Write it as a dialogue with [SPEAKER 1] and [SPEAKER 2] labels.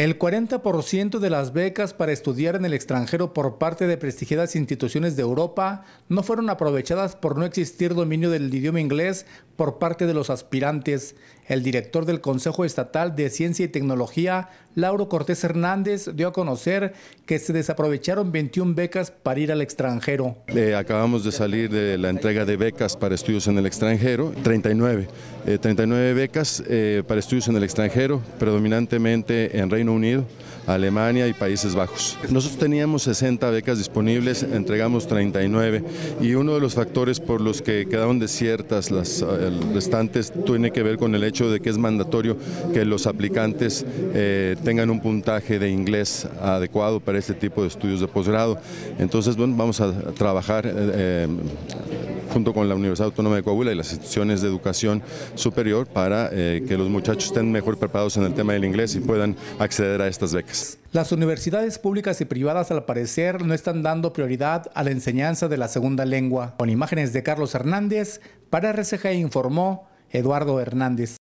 [SPEAKER 1] El 40% de las becas para estudiar en el extranjero por parte de prestigiadas instituciones de Europa no fueron aprovechadas por no existir dominio del idioma inglés por parte de los aspirantes. El director del Consejo Estatal de Ciencia y Tecnología, Lauro Cortés Hernández, dio a conocer que se desaprovecharon 21 becas para ir al extranjero.
[SPEAKER 2] Eh, acabamos de salir de la entrega de becas para estudios en el extranjero, 39, 39 eh, becas eh, para estudios en el extranjero, predominantemente en Reino Unido, Alemania y Países Bajos. Nosotros teníamos 60 becas disponibles, entregamos 39 y uno de los factores por los que quedaron desiertas las restantes tiene que ver con el hecho de que es mandatorio que los aplicantes eh, tengan un puntaje de inglés adecuado para este tipo de estudios de posgrado. Entonces, bueno, vamos a trabajar eh, eh, junto con la Universidad Autónoma de Coahuila y las instituciones de educación superior para que los muchachos estén mejor preparados en el tema del inglés y puedan acceder a estas becas.
[SPEAKER 1] Las universidades públicas y privadas al parecer no están dando prioridad a la enseñanza de la segunda lengua. Con imágenes de Carlos Hernández, para RCG informó Eduardo Hernández.